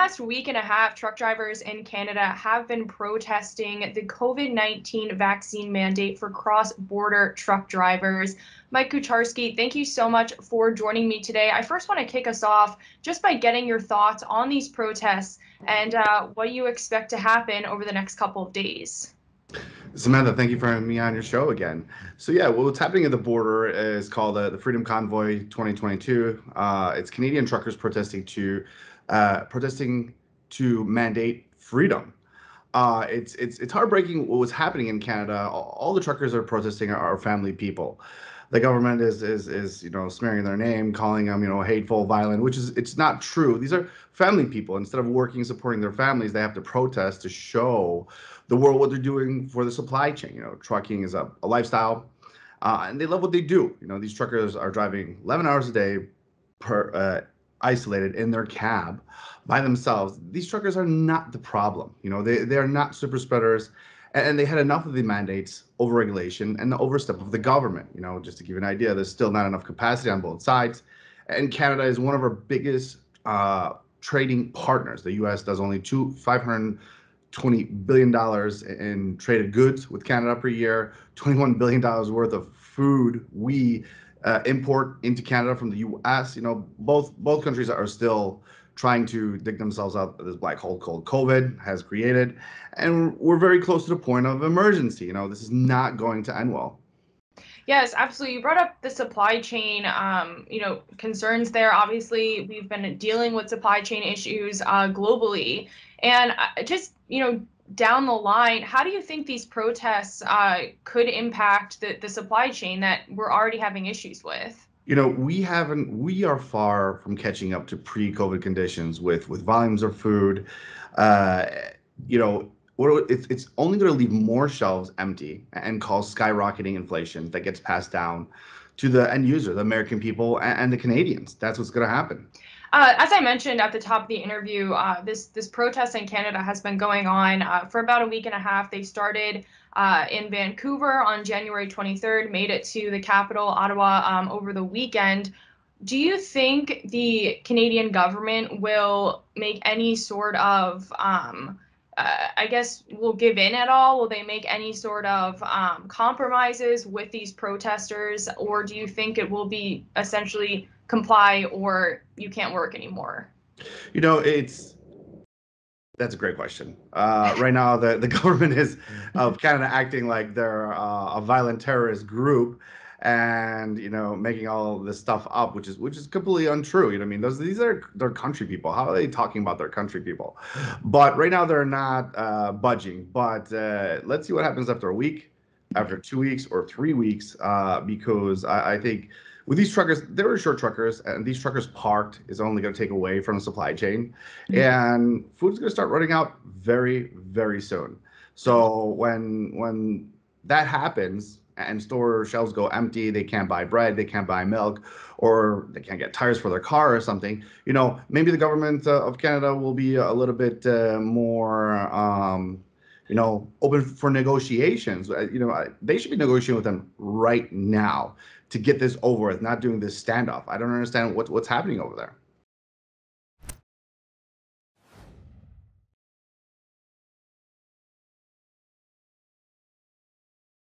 past week and a half, truck drivers in Canada have been protesting the COVID 19 vaccine mandate for cross border truck drivers. Mike Kucharski, thank you so much for joining me today. I first want to kick us off just by getting your thoughts on these protests and uh, what you expect to happen over the next couple of days. Samantha, thank you for having me on your show again. So yeah, what's happening at the border is called uh, the Freedom Convoy 2022. Uh, it's Canadian truckers protesting to uh, protesting to mandate freedom. Uh, it's it's it's heartbreaking what was happening in Canada. All, all the truckers are protesting are, are family people the government is is is you know smearing their name, calling them you know hateful, violent, which is it's not true. These are family people. Instead of working supporting their families, they have to protest to show the world what they're doing for the supply chain. You know, trucking is a, a lifestyle, uh, and they love what they do. You know, these truckers are driving 11 hours a day per uh, isolated in their cab by themselves. These truckers are not the problem. You know, they they are not super spreaders and they had enough of the mandates, overregulation, and the overstep of the government. You know, just to give you an idea, there's still not enough capacity on both sides, and Canada is one of our biggest uh, trading partners. The U.S. does only two 520 billion dollars in traded goods with Canada per year, 21 billion dollars worth of food we uh, import into Canada from the U.S. You know, both both countries are still trying to dig themselves out of this black hole called COVID has created. And we're very close to the point of emergency. You know, this is not going to end well. Yes, absolutely. You brought up the supply chain, um, you know, concerns there. Obviously, we've been dealing with supply chain issues uh, globally, and uh, just you know, down the line, how do you think these protests uh, could impact the the supply chain that we're already having issues with? you know we haven't we are far from catching up to pre-covid conditions with with volumes of food uh you know it's, it's only going to leave more shelves empty and cause skyrocketing inflation that gets passed down to the end user the american people and, the canadians that's what's going to happen uh, as I mentioned at the top of the interview, uh, this this protest in Canada has been going on uh, for about a week and a half. They started uh, in Vancouver on January 23rd, made it to the capital, Ottawa, um, over the weekend. Do you think the Canadian government will make any sort of, um, uh, I guess, will give in at all? Will they make any sort of um, compromises with these protesters, or do you think it will be essentially comply or you can't work anymore? You know, it's that's a great question. Uh, right now, the, the government is of Canada acting like they're uh, a violent terrorist group, and you know making all this stuff up, which is which is completely untrue. You know, I mean, those these are their country people. How are they talking about their country people? But right now, they're not uh, budging. But uh, let's see what happens after a week, after two weeks, or three weeks, uh, because I, I think with these truckers, they were short truckers, and these truckers parked is only going to take away from the supply chain, mm-hmm. and food's going to start running out very, very soon. So when when that happens and store shelves go empty, they can't buy bread, they can't buy milk, or they can't get tires for their car or something. You know, maybe the government uh, of Canada will be a little bit uh, more. Um, you know, open for negotiations. Uh, you know, they should be negotiating with them right now to get this over with, not doing this standoff. I don't understand what, what's happening over there.